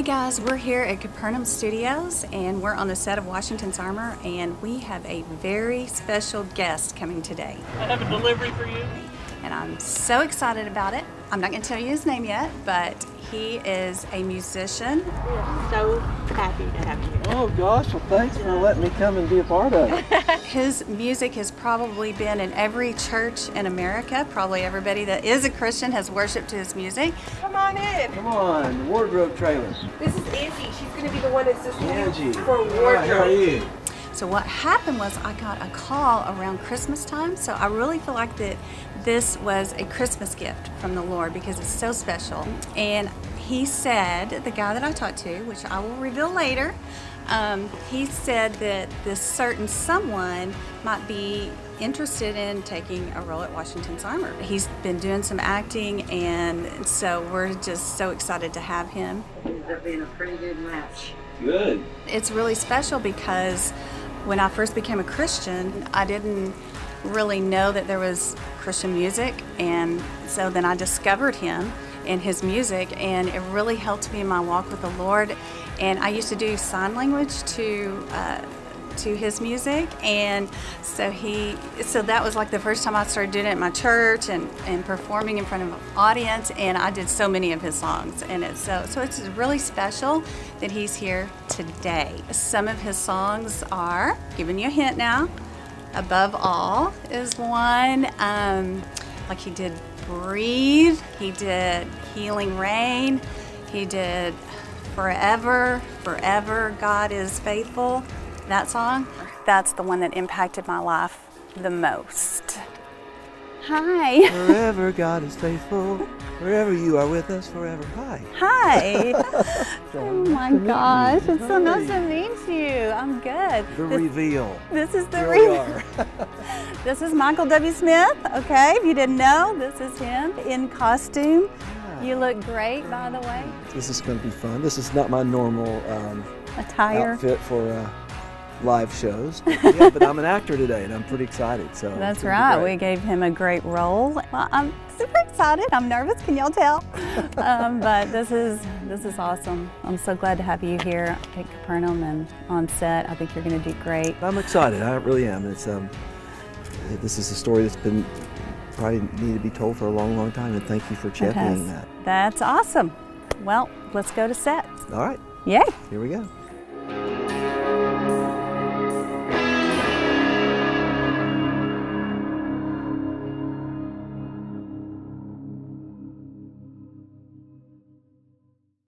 Hey guys, we're here at Capernaum Studios and we're on the set of Washington's Armor and we have a very special guest coming today. I have a delivery for you. And I'm so excited about it. I'm not going to tell you his name yet, but he is a musician. We're so happy to have you. Oh gosh, well thanks for letting me come and be a part of it. His music has probably been in every church in America. Probably everybody that is a Christian has worshiped to his music. Come on in. Come on, wardrobe trailers. This is Angie. She's going to be the one assisting Angie. you for Hi, how are wardrobe. you? So what happened was I got a call around Christmas time. So I really feel like that this was a Christmas gift from the Lord because it's so special. And he said, the guy that I talked to, which I will reveal later, um, he said that this certain someone might be interested in taking a role at Washington's Armor. He's been doing some acting, and so we're just so excited to have him. Ended up being a pretty good match. Good. It's really special because when I first became a Christian, I didn't really know that there was Christian music, and so then I discovered him and his music, and it really helped me in my walk with the Lord. And I used to do sign language to. Uh, to his music and so he so that was like the first time I started doing it at my church and, and performing in front of an audience and I did so many of his songs and it's so so it's really special that he's here today. Some of his songs are giving you a hint now. Above all is one um, like he did breathe, he did healing rain, he did forever, forever God is faithful that song, that's the one that impacted my life the most. Hi. Forever God is faithful. Wherever you are with us forever. Hi. Hi. oh my gosh, it's so nice to meet you. I'm good. The This, reveal. this is the are. This is Michael W. Smith, okay? If you didn't know, this is him in costume. You look great, by the way. This is going to be fun. This is not my normal um, Attire. outfit for uh, live shows. But, yeah, but I'm an actor today, and I'm pretty excited. So That's it's gonna be right. We gave him a great role. Well, I'm super excited. I'm nervous. Can y'all tell? um, but this is this is awesome. I'm so glad to have you here at Capernaum and on set. I think you're going to do great. I'm excited. I really am. It's um, this is a story that's been probably needed to be told for a long, long time, and thank you for championing that. That's awesome. Well, let's go to set. All right, Yay! here we go.